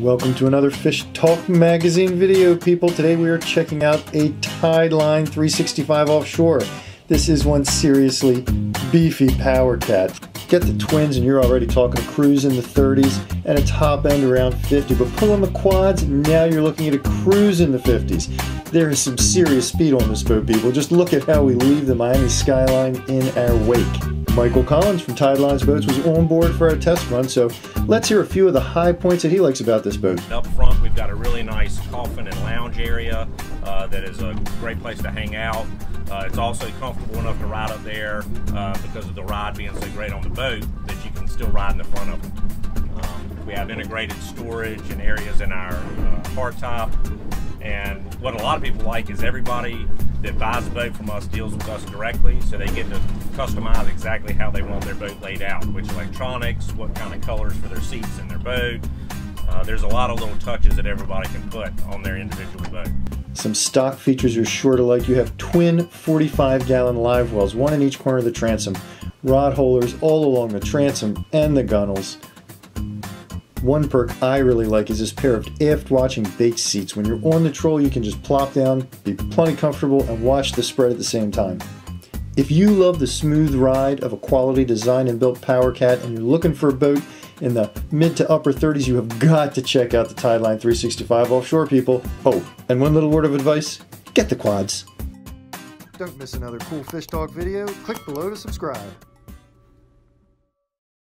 Welcome to another Fish Talk Magazine video, people. Today we are checking out a Tideline 365 offshore. This is one seriously beefy power cat. Get the twins and you're already talking a cruise in the 30s and a top end around 50, but pull on the quads now you're looking at a cruise in the 50s. There is some serious speed on this boat, people. Just look at how we leave the Miami skyline in our wake. Michael Collins from Tideline's Boats was on board for our test run, so let's hear a few of the high points that he likes about this boat. Up front, we've got a really nice coffin and lounge area uh, that is a great place to hang out. Uh, it's also comfortable enough to ride up there uh, because of the ride being so great on the boat that you can still ride in the front of it. Um, we have integrated storage and areas in our uh, hardtop. And what a lot of people like is everybody that buys a boat from us deals with us directly, so they get to customize exactly how they want their boat laid out, which electronics, what kind of colors for their seats in their boat. Uh, there's a lot of little touches that everybody can put on their individual boat. Some stock features you're sure to like. You have twin 45 gallon live wells, one in each corner of the transom, rod holders all along the transom and the gunnels. One perk I really like is this pair of aft watching bait seats. When you're on the troll, you can just plop down, be plenty comfortable, and watch the spread at the same time. If you love the smooth ride of a quality design and built Power Cat and you're looking for a boat in the mid to upper 30s, you have got to check out the Tideline 365 offshore people. Oh, and one little word of advice, get the quads. Don't miss another cool fish talk video. Click below to subscribe.